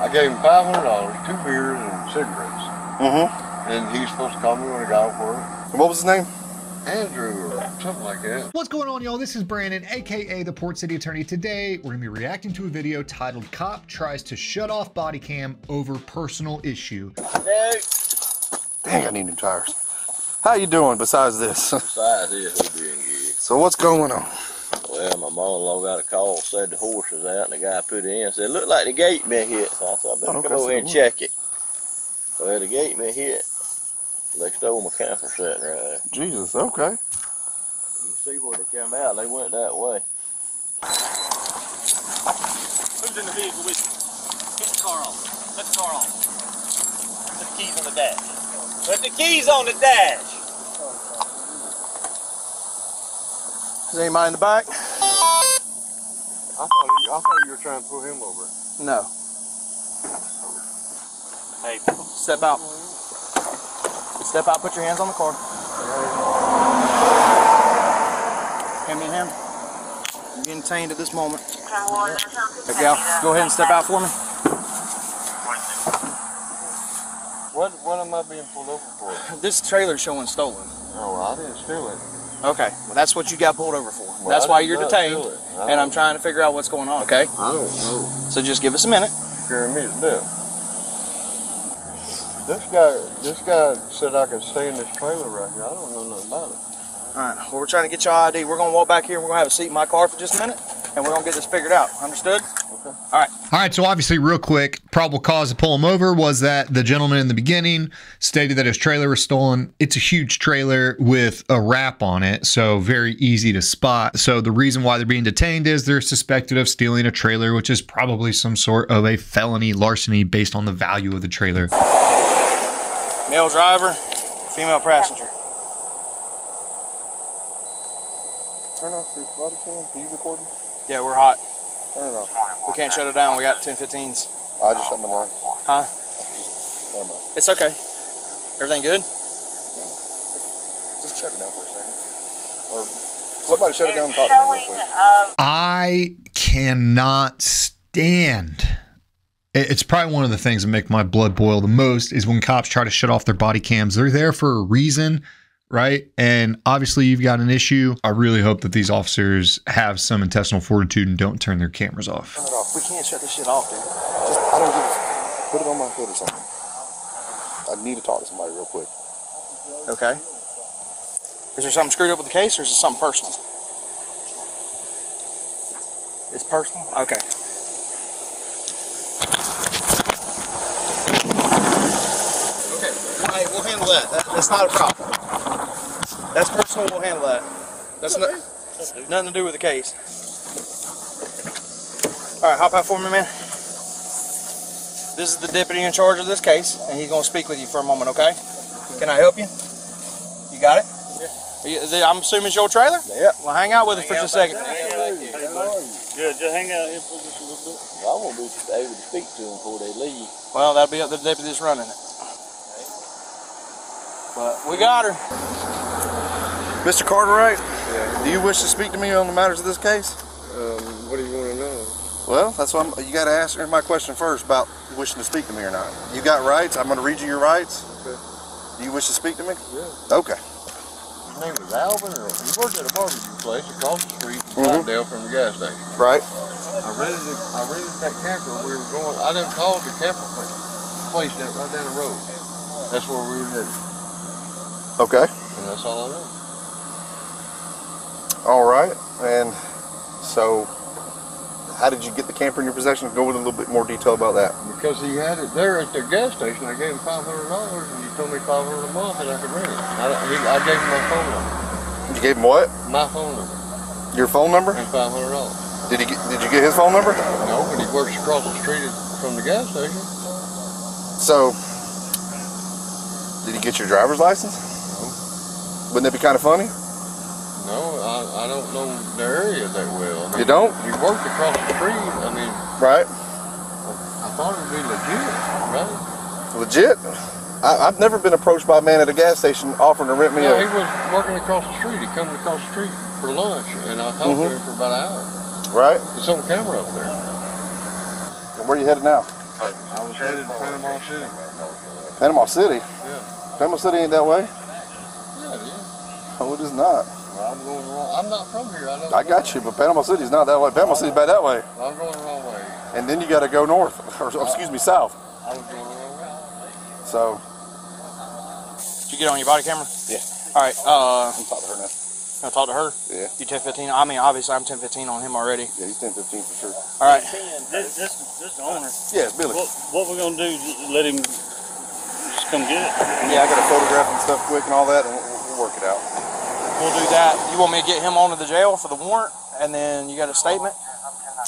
I gave him five hundred dollars, two beers, and cigarettes. Mm-hmm. And he's supposed to call me when I got off work. What was his name? Andrew or something like that. What's going on, y'all? This is Brandon, aka the Port City Attorney. Today, we're gonna be reacting to a video titled "Cop Tries to Shut Off Body Cam Over Personal Issue." Dang, I need new tires. How you doing besides this? Besides this, we being good. so what's going on? Well, my mother-in-law got a call, said the horse was out, and the guy put it in, said, looked like the gate been hit. So I said, I better Oh, okay, come over here and what? check it. Well, the gate been hit. They stole my camper set right there. Jesus, okay. You see where they come out, they went that way. Who's in the vehicle with you? Get the car on. Let the car on. Put the keys on the dash. Put the keys on the dash. Is anybody in the back? I thought you, I thought you were trying to pull him over. No. Hey, Step out. Step out, put your hands on the car. Hand me a hand. I'm getting tamed at this moment. Okay, Al, go ahead and step out for me. What what am I being pulled over for? This trailer's showing stolen. Oh, I didn't steal it. Okay, well that's what you got pulled over for. Well, that's why you're detained, steal it. I and I'm trying to figure out what's going on. Okay, I don't know. so just give us a minute. Scaring me to death. This guy, this guy said I could stay in this trailer right here. I don't know nothing about it. All right, well we're trying to get your ID. We're gonna walk back here. We're gonna have a seat in my car for just a minute, and we're gonna get this figured out. Understood? Okay. All right, so obviously, real quick, probable cause to pull him over was that the gentleman in the beginning stated that his trailer was stolen. It's a huge trailer with a wrap on it, so very easy to spot. So the reason why they're being detained is they're suspected of stealing a trailer, which is probably some sort of a felony larceny based on the value of the trailer. Male driver, female passenger. Turn off the body cam. Are you recording? Yeah, we're hot. Turn it off. We can't shut it down. We got 1015s. I just shut my line. Huh? It's okay. Everything good? Just shut it down for a second. Or somebody shut it down and talk to me real quick. Uh, I cannot stand. It's probably one of the things that make my blood boil the most is when cops try to shut off their body cams. They're there for a reason, right? And obviously, you've got an issue. I really hope that these officers have some intestinal fortitude and don't turn their cameras off. Turn it off. We can't shut this shit off, dude. Just, I don't give a Put it on my foot or something. I need to talk to somebody real quick. Okay. Is there something screwed up with the case or is it something personal? It's personal? Okay. Okay. Hey, we'll handle that. that. That's not a problem. That's personal, we'll handle that. That's not, nothing to do with the case. Alright, hop out for me, man. This is the deputy in charge of this case, and he's going to speak with you for a moment, okay? Can I help you? You got it? Yeah. I'm assuming it's your trailer? Yeah. Well, hang out with us for just a second. Good, just hang out here for just a little bit. I won't be able to speak to them before they leave. Well, that'll be up to the deputy that's running it. But we got her. Mr. Cartwright, do you wish to speak to me on the matters of this case? Um, what do you want to know? Well, that's what I'm, you got to answer my question first about wishing to speak to me or not. You got rights. I'm going to read you your rights. Okay. Do you wish to speak to me? Yeah. Okay. His name was Alvin, or he worked at a barbecue place across the street, Mhm. Slidell from the gas station. Right. I rented, it- I rented that camper. We were going. I didn't call the camper place. Place that right down the road. That's where we were headed, Okay. and that's all I know. All right. And so, how did you get the camper in your possession? Go into a little bit more detail about that. Because he had it there at the gas station. I gave him five hundred dollars, and he told me five hundred a month, and I could rent it. I, he, I gave him my phone number, You gave him what? my phone number, Your phone number? and five hundred dollars. Did he get, Did you get his phone number? No, but he works across the street from the gas station. So, did he get your driver's license? No. Wouldn't that be kind of funny? No, I, I don't know the area that well. I mean, You don't? He worked across the street. I mean, Right. I thought it would be legit, right? Legit. I, I've never been approached by a man at a gas station offering to rent me No, he was working across the street. He coming across the street for lunch, and I talked Mhm. to him for about an hour. Right. It's on camera up there. And where you headed now? I was headed to Panama City. Panama City. Yeah. Panama City ain't that way. Yeah, it is. Oh, it is not. Well, I'm going the wrong. I'm not from here. I don't. I got you, but Panama City's not that way. Panama City's bad that way. I'm going the wrong way. And then you got to go north, or excuse me, south. I was going the wrong way. So Did you get on your body camera? Yeah. All right. Uh, I'm talking to her now. gonna talk to her. Yeah. You 1015. I mean, obviously, I'm 1015 on him already. Yeah, he's 10, 15 for sure. All right. This, this, this the owner. Yeah, it's Billy. What, what we gonna do? Just let him just come get it. Yeah, I got a photograph and stuff quick and all that, and we'll, we'll work it out. We'll do that. You want me to get him onto the jail for the warrant, and then you got a statement?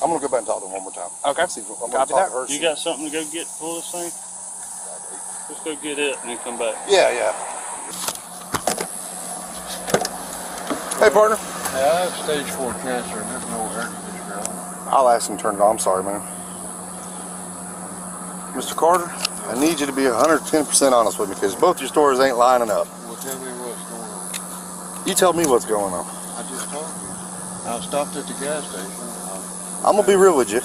I'm gonna go back and talk to him one more time. Okay. See if, I'm gonna Copy talk that. to her. You see- got something to go get pull this thing? Let's go get it and then come back. Yeah, yeah. Hey, partner. Yeah, I have stage four cancer and there's no air conditioner. I'll ask him to turn it on. I'm sorry, man. Mr. Carter, I need you to be 110% honest with me because both your stories ain't lining up. Well, tell me what's going on. You tell me what's going on. I just told you. I stopped at the gas station. I, I'm gonna be real with you.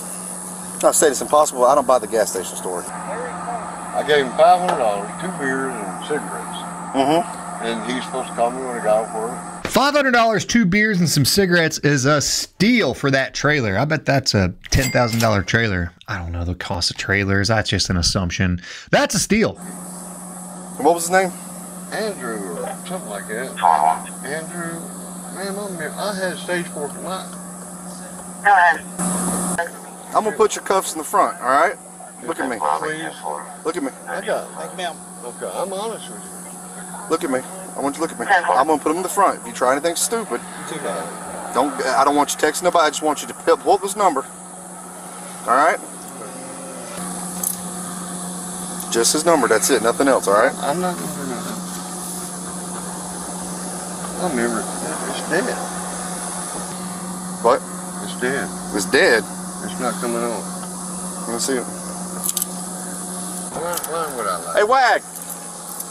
I said it's impossible. I don't buy the gas station story. I gave him five hundred dollars, two beers, and cigarettes. Mm-hmm. And he's supposed to call me when I got off work. $500, two beers, and some cigarettes is a steal for that trailer. I bet that's a $10,000 trailer. I don't know the cost of trailers. That's just an assumption. That's a steal. What was his name? Andrew or something like that. Andrew, man, I'm, I had stage four. My, I'm gonna put your cuffs in the front. All right. Look at me. please. Look at me. I got. Thank you, ma'am. Okay, I'm honest with you. Look at me. I want you to look at me. I'm gonna put them in the front. If you try anything stupid, don't. I don't want you texting nobody. I just want you to pull pull up this number. All right. Just his number. That's it. Nothing else. All right. I'm not gonna do nothing. I remember. It's dead. What? It's dead. It's dead. It's not coming on. Let me see it. Why, why would I lie? Hey, Wag.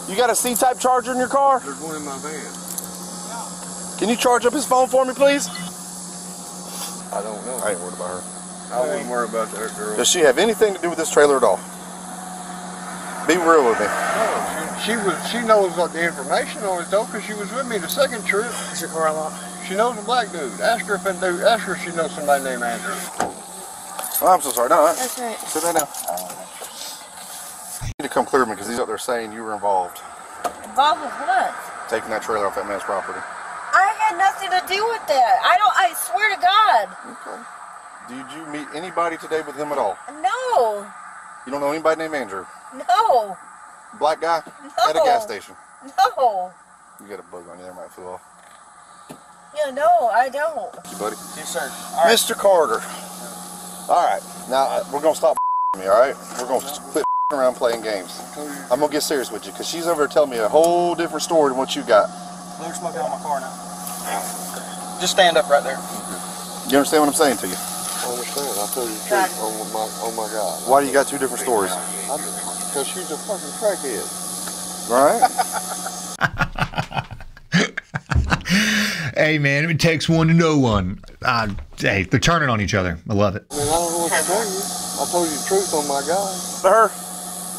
You got a C-type charger in your car? There's one in my van. Can you charge up his phone for me, please? I don't know. I ain't worried about her. I wouldn't worry about that girl. Does she have anything to do with this trailer at all? Be real with me. No, she, she was. She knows what the information on it though, because she was with me the second trip. Is your car unlocked? She knows a black dude. Ask her if it do. Ask her if she knows somebody named Andrew. Oh, I'm so sorry. No, That's right. sit that down. You need to come clear with me because he's up there saying you were involved Involved with what? taking that trailer off that man's property. I had nothing to do with that. I don't. I swear to God. Okay. Did you meet anybody today with him at all? No. You don't know anybody named Andrew? No. Black guy at a gas station. No. You got a bug on you there, might feel off. Yeah. No. I don't. You buddy. Yes, sir. All right. Mr. Carter. All right. Now uh, we're gonna stop me. All right. We're gonna quit around playing games. I'm gonna get serious with you because she's over there telling me a whole different story than what you got. Blue smoking on my car now. Just stand up right there. You understand what I'm saying to you? I understand. I'll tell you the truth. Oh my, oh my God. Why do you got two different stories? Because she's a fucking crackhead. All right. Hey, man, it takes one to know one. Uh, hey, they're turning on each other. I love it. I mean, I don't know what to tell you. I told you the truth on my guy. To her,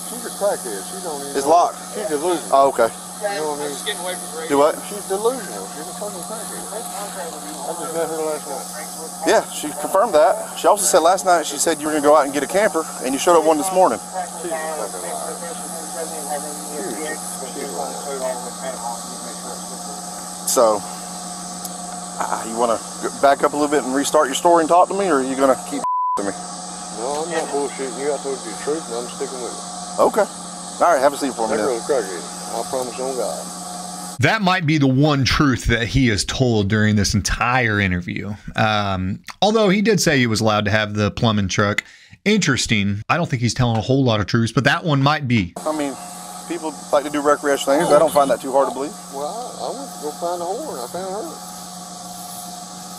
She's a crackhead. She don't even. it's know- locked. She's delusional. Oh, okay. You know what I mean? getting away from the Do what? She's delusional. She's a fucking crackhead. I just met her last night. Yeah, she confirmed that. She also said last night she said you were gonna go out and get a camper, and you showed up one this morning. She's a fucking liar. So, uh, you want to back up a little bit and restart your story and talk to me, or are you gonna keep to me? No, I'm not bullshitting you. I told you the truth, and I'm sticking with it. Okay. All right, have a seat for me That then. girl's a crackhead. I promise on God. That might be the one truth that he has told during this entire interview. Um, although he did say he was allowed to have the plumbing truck. Interesting. I don't think he's telling a whole lot of truths, but that one might be. I mean, people like to do recreational things. I don't find that too hard to believe. Well, I, I went to go find a whore, I found her.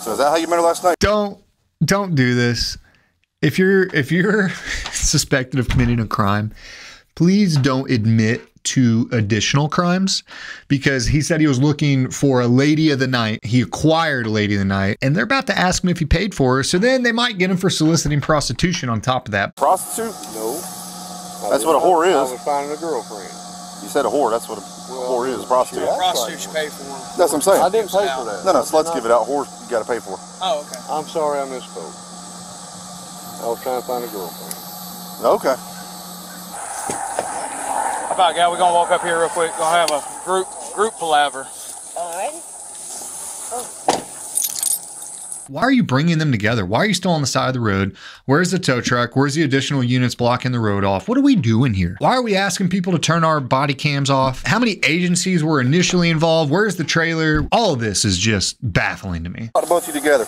So is that how you met her last night? Don't don't do this. If you're if you're suspected of committing a crime, please don't admit to additional crimes because he said he was looking for a lady of the night. He acquired a lady of the night and they're about to ask him if he paid for her. So then they might get him for soliciting prostitution on top of that. Prostitute? No. That's what a whore is. I was finding a girlfriend. You said a whore. That's what a Well, whore is. A prostitute. yeah. Prostitutes you pay for them. That's what I'm saying. I didn't pay for that. No, no. So let's give it out. Whores you got to pay for. Oh, okay. I'm sorry I misspoke. I was trying to find a girlfriend. Okay. How about, gal, we're gonna walk up here real quick. Gonna have a group group palaver. Alright. Oh. Why are you bringing them together? Why are you still on the side of the road? Where's the tow truck? Where's the additional units blocking the road off? What are we doing here? Why are we asking people to turn our body cams off? How many agencies were initially involved? Where's the trailer? All of this is just baffling to me. Out of both of you together.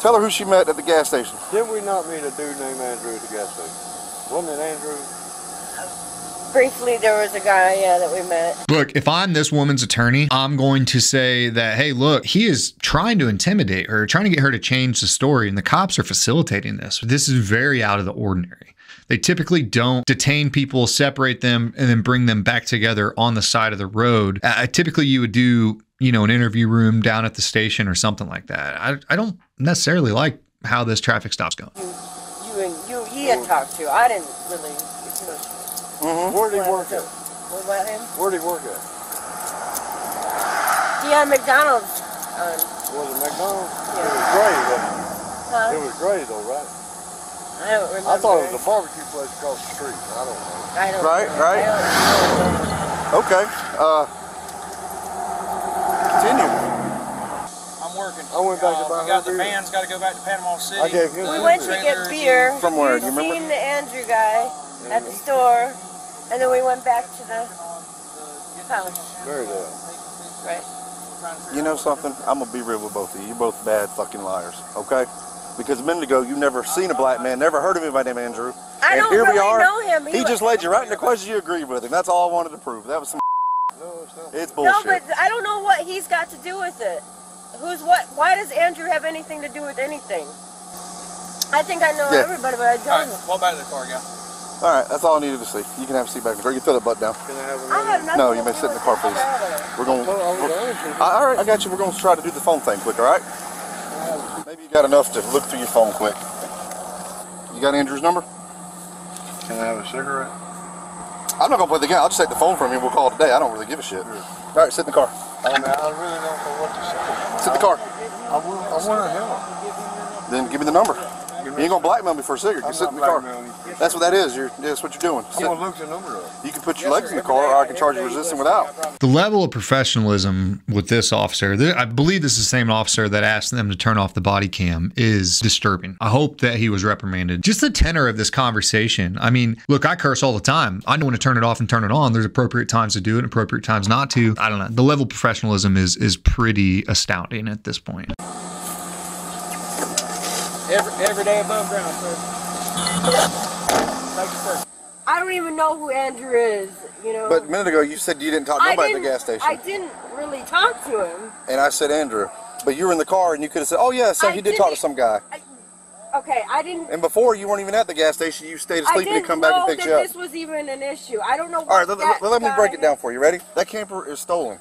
Tell her who she met at the gas station. Did we not meet a dude named Andrew at the gas station? Wasn't it Andrew? Briefly, there was a guy, yeah, that we met. Look, if I'm this woman's attorney, I'm going to say that, hey, look, he is trying to intimidate her, trying to get her to change the story, and the cops are facilitating this. This is very out of the ordinary. They typically don't detain people, separate them, and then bring them back together on the side of the road. Uh, typically, you would do, you know, an interview room down at the station or something like that. I, I don't necessarily like how this traffic stop's going. You and you, he had talked to. I didn't really. You know, Where did he work at? it? What about him? Where did he work at? He had McDonald's. Um, Was it McDonald's? It was Gray, wasn't it? huh? It was Gray though, right? I don't remember. I thought it was a barbecue place across the street. I don't know. I don't Right, know. right. I don't know. Okay. Uh, continue. I'm working. I went back to Uh, buy we got the beer. van's got to go back to Panama City. I gave him We went to get beer. From where? Do you remember? seen the Andrew guy at the store, and then we went back to the house. Marydale. Right. You know something? I'm gonna be real with both of you. You're both bad fucking liars. Okay? Because a minute ago you never seen a black man, never heard of anybody named Andrew. I and don't here really we are. know him. He, He just led you right into questions you agreed with him. That's all I wanted to prove. That was some. No, it's not. It's No, but I don't know what he's got to do with it. Who's what? Why does Andrew have anything to do with anything? I think I know Yeah. everybody, but I don't. right, walk back to the car, gal. All right, that's all I needed to see. You can have a seat back in the car. You can throw that butt down. Can I have I another? have nothing. No, you may sit in the car, please. We're going. We're- honest with you. all right, I got you. We're going to try to do the phone thing quick. All right? Maybe you got enough to look through your phone quick. You got Andrew's number? Can I have a cigarette? I'm not gonna play the game. I'll just take the phone from you. We'll call it a day. I don't really give a shit. All right, sit in the car. I mean, I really don't know what to say. Sit in the car. I, will, I want to help. Then give me the number. You ain't gonna blackmail me for a cigarette. You sit in the car. blackmailing you. That's what that is. You're, that's what you're doing. I'm Sit- gonna look the number up. You can put your legs in the car, or I can charge you resisting without. The level of professionalism with this officer, I believe this is the same officer that asked them to turn off the body cam, is disturbing. I hope that he was reprimanded. Just the tenor of this conversation. I mean, look, I curse all the time. I know when to turn it off and turn it on. There's appropriate times to do it, appropriate times not to. I don't know. The level of professionalism is is pretty astounding at this point. Every, every day above ground, sir. Thank you, sir. I don't even know who Andrew is. You know. But a minute ago, you said you didn't talk to I nobody at the gas station, I didn't really talk to him. and I said Andrew. But you were in the car, and you could have said, "Oh yeah, so I he did talk to some guy." Okay, I didn't. And before, you weren't even at the gas station. You stayed asleep, and he come back and know picked you up. this was even an issue. I don't know. All right, let, let- let me break it down for you. Ready? That camper is stolen.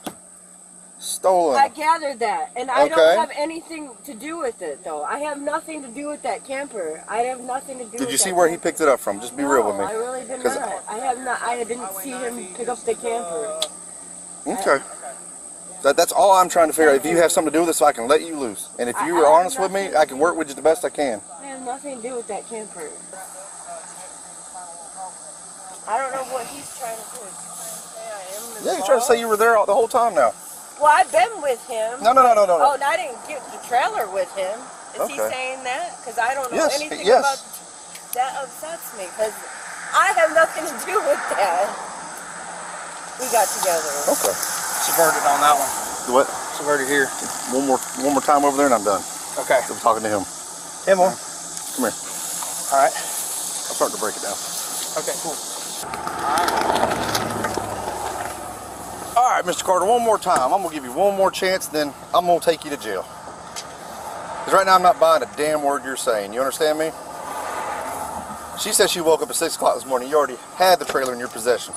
Stolen. I gathered that, and I Okay. don't have anything to do with it, though. I have nothing to do with that camper. I have nothing to do. With it. Did with you see that where he picked it up from? Just be no, real with me. I really did not. I have not. I didn't see him pick up the camper. Okay. That, that's all I'm trying to figure out. If you have something to do with this, so I can let you loose. And if you I were have honest with me, I can work with with you the best I can. I have nothing to do with that camper. I don't know what he's trying to do. Say I am Yeah, you're trying to say you were there all, the whole time now. Well, I've been with him. No, no, no, no, no. Oh, and I didn't get the trailer with him. Is he saying that? Because I don't know Yes, anything yes. about that. Upsets me because I have nothing to do with that. We got together. Okay. Subverted on that one. What? Subverted here. One more, one more time over there, and I'm done. Okay. I'm talking to him. Ten more. Come here. All right. I'm starting to break it down. Okay, cool. All right, Mr. Carter, one more time. I'm gonna give you one more chance, then I'm gonna take you to jail. Because right now I'm not buying a damn word you're saying. You understand me? She said she woke up at 6 o'clock this morning. You already had the trailer in your possession.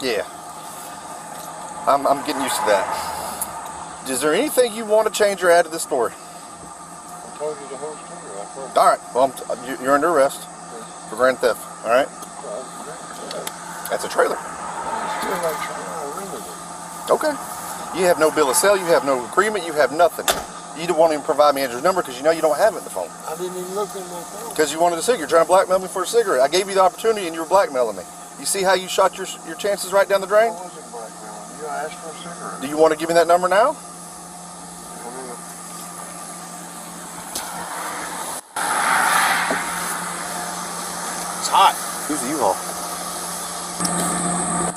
Yeah. I'm, I'm getting used to that. Is there anything you want to change or add to this story? I told you the whole story. All right. Well, I'm you're under arrest. for grand theft. All right. That's a trailer. Still like trying to rented it. Okay. You have no bill of sale. You have no agreement. You have nothing. You don't want to even provide me Andrew's number because you know you don't have it in the phone. I didn't even look in my phone. Because you wanted a cigarette. You're trying to blackmail me for a cigarette. I gave you the opportunity and you were blackmailing me. You see how you shot your your chances right down the I drain? wasn't blackmailing you. I asked for a cigarette. Do you want to give me that number now? It's hot. Who's the U-Haul?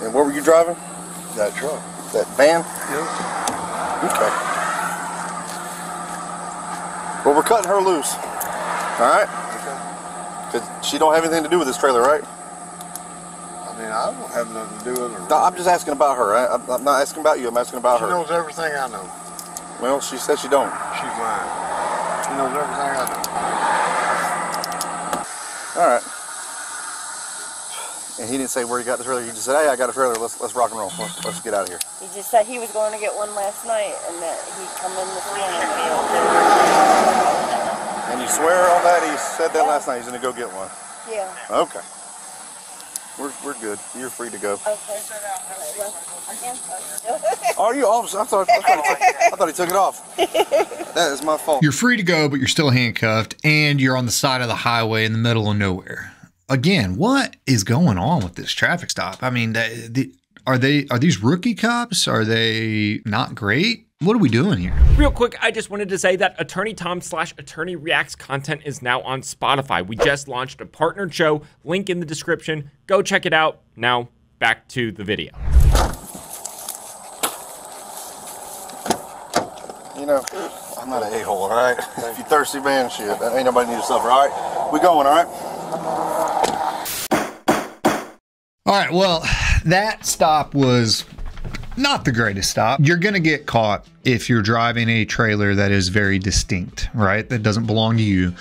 And where were you driving? that truck. That van? Yeah. Okay. Well, we're cutting her loose. All right? Because she don't have anything to do with this trailer, right? I mean, I don't have nothing to do with her. No, I'm just asking about her. I, I'm I'm not asking about you. I'm asking about She her. She knows everything I know. Well, she says she don't. She's mine. She knows everything I know. All right. And he didn't say where he got the trailer. He just said, "Hey, I got a trailer. Let's let's rock and roll. Let's, let's get out of here." He just said he was going to get one last night and that he'd come in this morning. And you swear on that? He said that last night. He's gonna go get one. Yeah. Okay. We're, we're good. You're free to go. Okay. Oh, you? Oh, I thought I thought, he took, I thought he took it off. That is my fault. You're free to go, but you're still handcuffed, and you're on the side of the highway in the middle of nowhere. Again, what is going on with this traffic stop? I mean, the, the, are they are these rookie cops? Are they not great? What are we doing here? Real quick, I just wanted to say that Attorney Tom slash Attorney Reacts content is now on Spotify. We just launched a partnered show, link in the description. Go check it out. Now, back to the video. You know, I'm not an a-hole, all right? If you thirsty, man, shit, ain't nobody need to suffer, all right? We going, all right? All right, well, that stop was not the greatest stop. You're going to get caught if you're driving a trailer that is very distinct, right? That doesn't belong to you.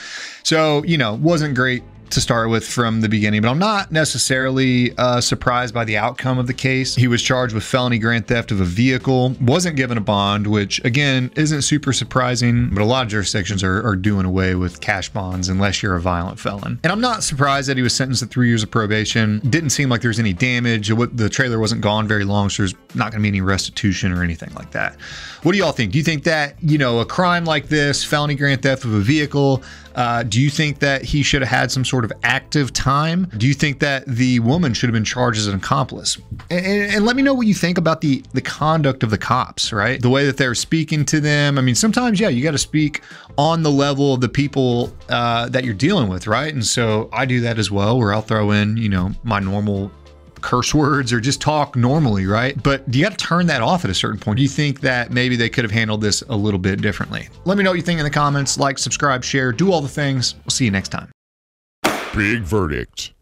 So, you know, wasn't great to start with from the beginning, but I'm not necessarily uh, surprised by the outcome of the case. He was charged with felony grand theft of a vehicle, wasn't given a bond, which again isn't super surprising, but a lot of jurisdictions are, are doing away with cash bonds unless you're a violent felon. And I'm not surprised that he was sentenced to three years of probation. Didn't seem like there's any damage. The trailer wasn't gone very long, so there's not going to be any restitution or anything like that. What do y'all think? Do you think that, you know, a crime like this, felony grand theft of a vehicle, uh, do you think that he should have had some sort of active time? Do you think that the woman should have been charged as an accomplice? And, and, and let me know what you think about the the conduct of the cops, right? The way that they're speaking to them. I mean, sometimes, yeah, you got to speak on the level of the people uh, that you're dealing with, right? And so I do that as well, where I'll throw in, you know, my normal curse words or just talk normally, right? But do you got to turn that off at a certain point. Do you think that maybe they could have handled this a little bit differently? Let me know what you think in the comments. Like, subscribe, share, do all the things. We'll see you next time. Big verdict.